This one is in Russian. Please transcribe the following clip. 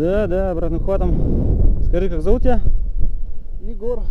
Да, да, обратным хватом. Скажи, как зовут тебя? Егор.